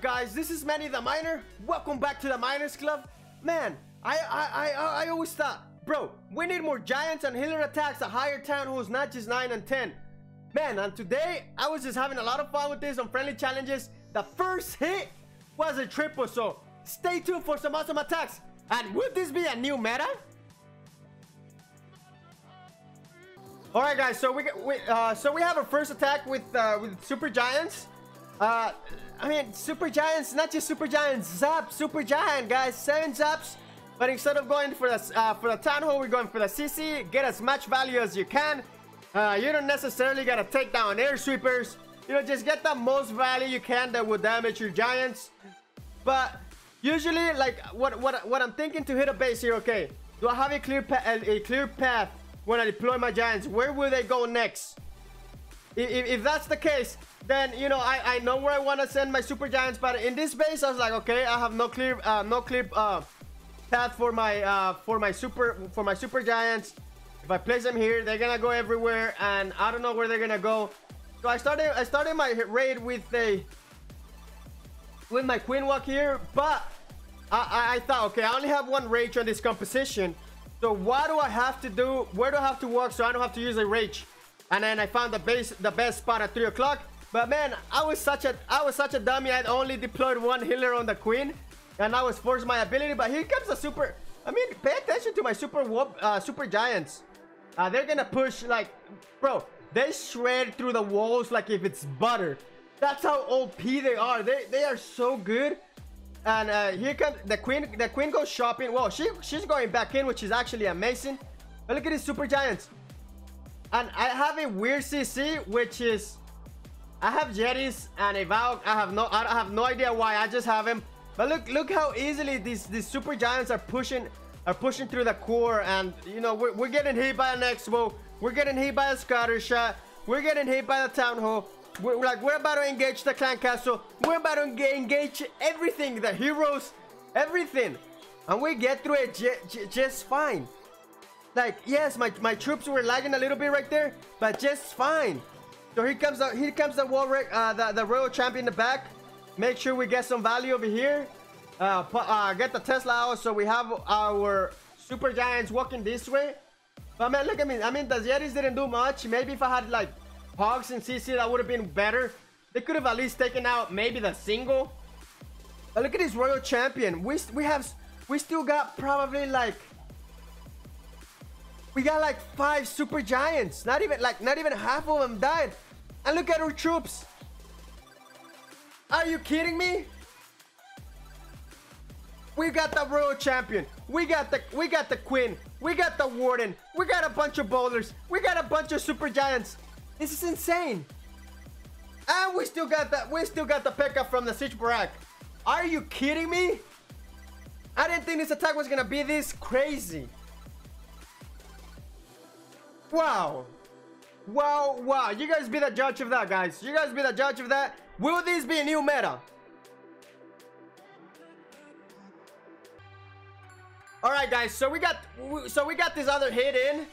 guys? This is Manny the Miner. Welcome back to the Miners Club. Man, I I I I always thought, bro, we need more giants and healer attacks, a higher town who's not just 9 and 10. Man, and today I was just having a lot of fun with this on friendly challenges. The first hit was a triple, so stay tuned for some awesome attacks. And would this be a new meta? All right, guys. So we, we uh, so we have our first attack with uh, with super giants. Uh, I mean, super giants, not just super giants. Zap, super giant, guys. Seven zaps. But instead of going for the uh, for the town hall, we're going for the CC. Get as much value as you can. Uh, you don't necessarily gotta take down air sweepers. You know, just get the most value you can that will damage your giants. But usually, like what what what I'm thinking to hit a base here. Okay, do I have a clear path? A clear path when I deploy my giants? Where will they go next? If, if that's the case, then you know I, I know where I want to send my super giants. But in this base, I was like, okay, I have no clear uh, no clear uh, path for my uh, for my super for my super giants. If I place them here, they're gonna go everywhere, and I don't know where they're gonna go. So I started I started my raid with a with my queen walk here, but I, I, I thought, okay, I only have one rage on this composition. So what do I have to do? Where do I have to walk so I don't have to use a rage? And then I found the base, the best spot at three o'clock. But man, I was such a, I was such a dummy. I only deployed one healer on the queen, and I was forced my ability. But here comes the super. I mean, pay attention to my super uh, super giants. Uh, they're gonna push like, bro. They shred through the walls like if it's butter. That's how OP they are. They they are so good. And uh, here comes the queen. The queen goes shopping. Well, she she's going back in, which is actually amazing. But look at these super giants. And I have a weird CC, which is I have Yetis and a Valk. I have no I have no idea why. I just have him. But look look how easily these these super giants are pushing are pushing through the core. And you know we're, we're getting hit by an X-Bow. We're getting hit by a scatter shot. We're getting hit by the town hall. We're like we're about to engage the clan castle. We're about to engage everything, the heroes, everything, and we get through it just fine. Like, yes, my, my troops were lagging a little bit right there, but just fine. So here comes the here comes the Warwick, uh, the, the Royal Champion in the back. Make sure we get some value over here. Uh, uh, get the Tesla out so we have our Super Giants walking this way. But man, look at me. I mean, the Yetis didn't do much. Maybe if I had like Hogs and CC, that would have been better. They could have at least taken out maybe the single. But look at this Royal Champion. We, we have, we still got probably like we got like five super giants. Not even like not even half of them died. And look at our troops. Are you kidding me? We got the royal champion. We got the we got the queen. We got the warden. We got a bunch of bowlers. We got a bunch of super giants. This is insane. And we still got that. We still got the pickup from the siege barrack. Are you kidding me? I didn't think this attack was gonna be this crazy. Wow. Wow, wow. You guys be the judge of that, guys. You guys be the judge of that. Will this be a new meta? All right, guys. So we got so we got this other hit in,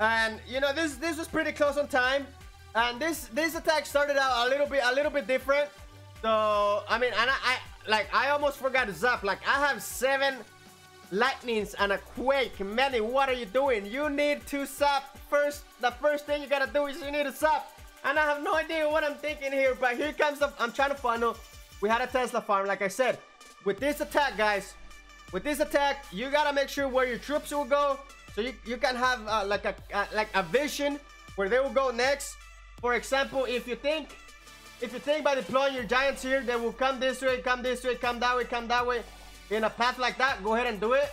and you know this this was pretty close on time, and this this attack started out a little bit a little bit different. So I mean, and I, I like I almost forgot to zap. Like I have seven lightnings and a quake. Manny, what are you doing? You need to zap first. The first thing you gotta do is you need to zap. And I have no idea what I'm thinking here, but here comes the, I'm trying to funnel. We had a Tesla farm, like I said. With this attack, guys, with this attack, you gotta make sure where your troops will go. So you, you can have uh, like a uh, like a vision where they will go next. For example, if you think if you think by deploying your giants here, they will come this way, come this way, come that way, come that way in a path like that, go ahead and do it.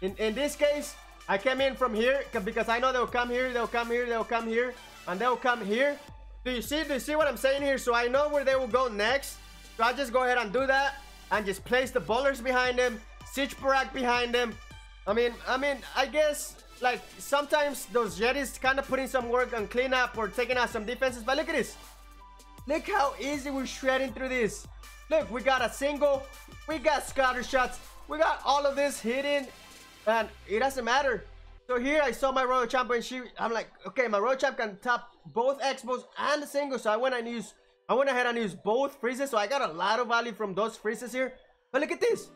In, in this case, I came in from here because I know they'll come here, they'll come here, they'll come here, and they'll come here. Do you see? Do you see what I'm saying here? So I know where they will go next. So I just go ahead and do that and just place the bowlers behind them, siege barrack behind them. I mean, I mean, I guess like sometimes those Yetis kind of putting some work on cleanup or taking out some defenses. But look at this. Look how easy we're shredding through this. Look, we got a single, we got scatter shots, we got all of this hidden, and it doesn't matter. So here I saw my Royal Champion, she, I'm like, okay, my Royal Champ can top both X-Bows and the single, so I went and used I went ahead and used both freezes, so I got a lot of value from those freezes here. But look at this.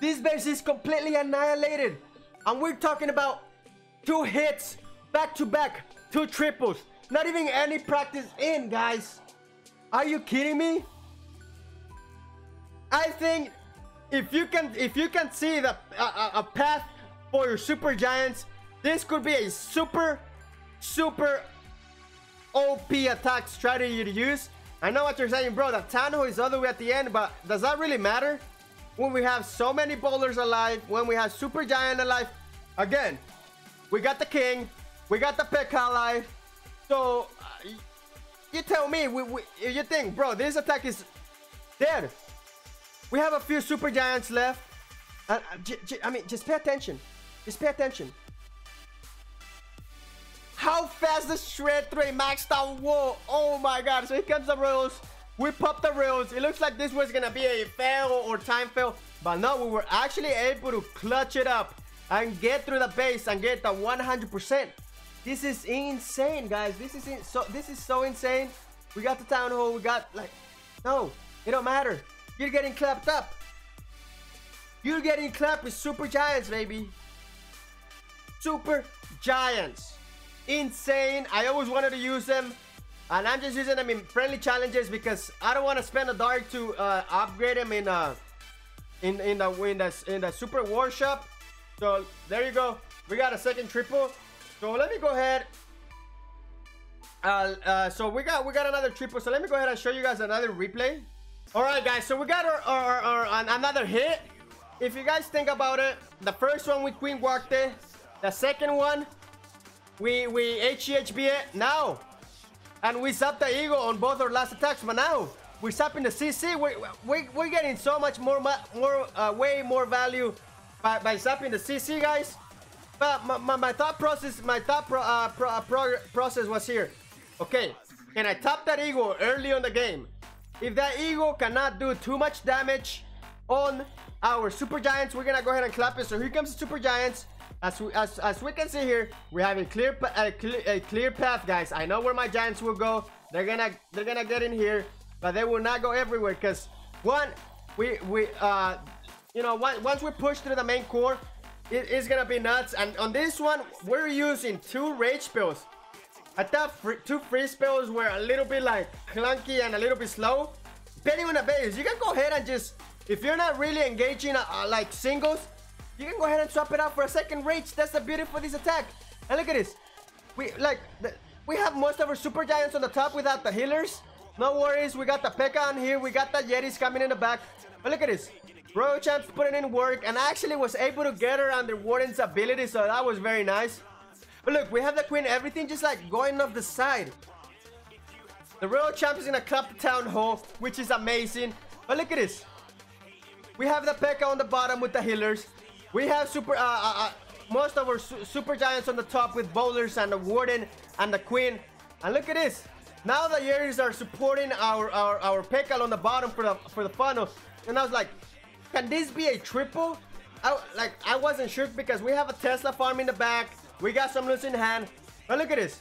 This base is completely annihilated. And we're talking about two hits, back to back, two triples. Not even any practice in, guys. Are you kidding me? I think if you can if you can see the a, a path for your super giants, this could be a super super OP attack strategy to use. I know what you're saying, bro. The Tano is all the way at the end, but does that really matter? When we have so many bowlers alive, when we have Super Giant alive, again, we got the King, we got the P.E.K.K.A alive. So, uh, you tell me, we, we, you think, bro, this attack is dead. We have a few Super Giants left. Uh, I mean, just pay attention. Just pay attention. How fast the shred through a maxed out wall. Oh my god. So here comes the rails. We popped the rails. It looks like this was gonna be a fail or time fail. But no, we were actually able to clutch it up and get through the base and get the 100%. This is insane, guys. This is so this is so insane. We got the town hall. We got like no, it don't matter. You're getting clapped up. You're getting clapped with super giants, baby. Super giants insane. I always wanted to use them. And I'm just using them in friendly challenges because I don't want to spend a dark to uh, upgrade them in uh in in the in the in the super workshop. So there you go. We got a second triple. So let me go ahead. Uh, uh, so we got we got another triple. So let me go ahead and show you guys another replay. All right, guys. So we got our, our, our, our another hit. If you guys think about it, the first one with Queen walked it. The second one we we HGHB it now. And we zap the Eagle on both our last attacks, but now we're zapping the CC. We're, we, we're getting so much more, more uh, way more value by, by zapping the CC, guys. But my, my, my thought process, my thought pro, uh, pro, uh, pro, process was here. Okay, can I top that Eagle early on the game? If that Eagle cannot do too much damage on our Super Giants, we're gonna go ahead and clap it. So here comes the Super Giants. As we, as, as we can see here, we have a clear, a clear a clear path, guys. I know where my giants will go. They're gonna they're gonna get in here, but they will not go everywhere. Cause one, we we uh, you know, once we push through the main core, it is gonna be nuts. And on this one, we're using two rage spells. I thought free, two freeze spells were a little bit like clunky and a little bit slow. Depending on the base, you can go ahead and just, if you're not really engaging uh, uh like singles, you can go ahead and swap it out for a second rage. That's the beauty for this attack. And look at this. We like the, we have most of our super giants on the top without the healers. No worries, we got the P.E.K.K.A on here. We got the Yetis coming in the back. But look at this. Royal Champs putting in work and I actually was able to get her under Warden's ability, so that was very nice. But look, we have the Queen, everything just like going off the side. The Royal Champ is gonna clap the Town Hall, which is amazing. But look at this. We have the P.E.K.K.A on the bottom with the healers. We have super uh, uh, uh, most of our su super giants on the top with bowlers and the warden and the queen. And look at this. Now the Yetis are supporting our our our P.E.K.K.A on the bottom for the for the funnel. And I was like, can this be a triple? I, like I wasn't sure because we have a Tesla farm in the back. We got some loose in hand. But look at this.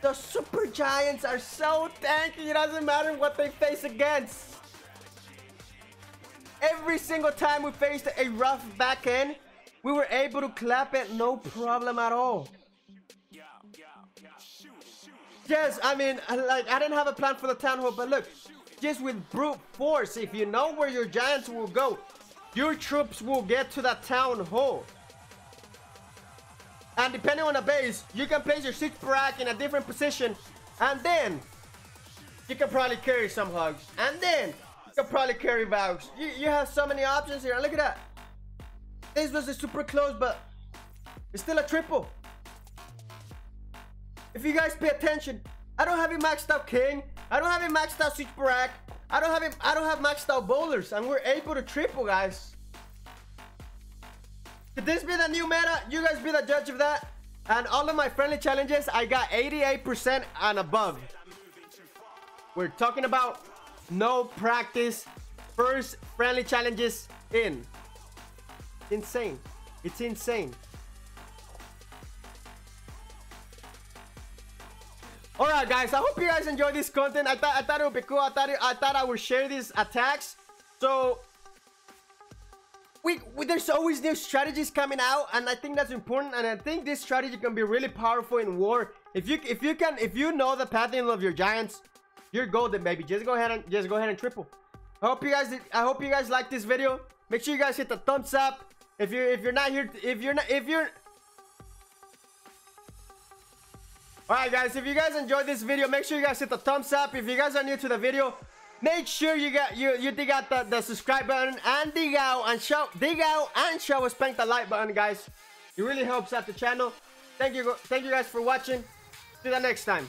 The super giants are so tanky. It doesn't matter what they face against. Every single time we faced a rough back end, we were able to clap it no problem at all. Yes, I mean, like, I didn't have a plan for the town hall, but look, just with brute force, if you know where your giants will go, your troops will get to that town hall. And depending on the base, you can place your siege barrack in a different position, and then you can probably carry some hogs. And then you can probably carry vows. You, you have so many options here. Look at that. This was a super close, but it's still a triple. If you guys pay attention, I don't have a maxed out king. I don't have a maxed out siege barrack. I don't have a, I don't have maxed out bowlers, and we're able to triple, guys. Could this be the new meta? You guys be the judge of that. And all of my friendly challenges, I got 88% and above. We're talking about no practice, first friendly challenges in. Insane. It's insane. All right, guys. I hope you guys enjoy this content. I thought I thought it would be cool. I thought it, I thought I would share these attacks. So we, we, there's always new strategies coming out, and I think that's important. And I think this strategy can be really powerful in war. If you if you can if you know the pattern of your giants, you're golden, baby. Just go ahead and just go ahead and triple. I hope you guys I hope you guys like this video. Make sure you guys hit the thumbs up. If you're if you're not here if you're not if you're Alright guys, if you guys enjoyed this video, make sure you guys hit the thumbs up. If you guys are new to the video, make sure you you you dig out the, the subscribe button and dig out and show dig out and show us spank the like button guys. It really helps out the channel. Thank you thank you guys for watching. See you next time.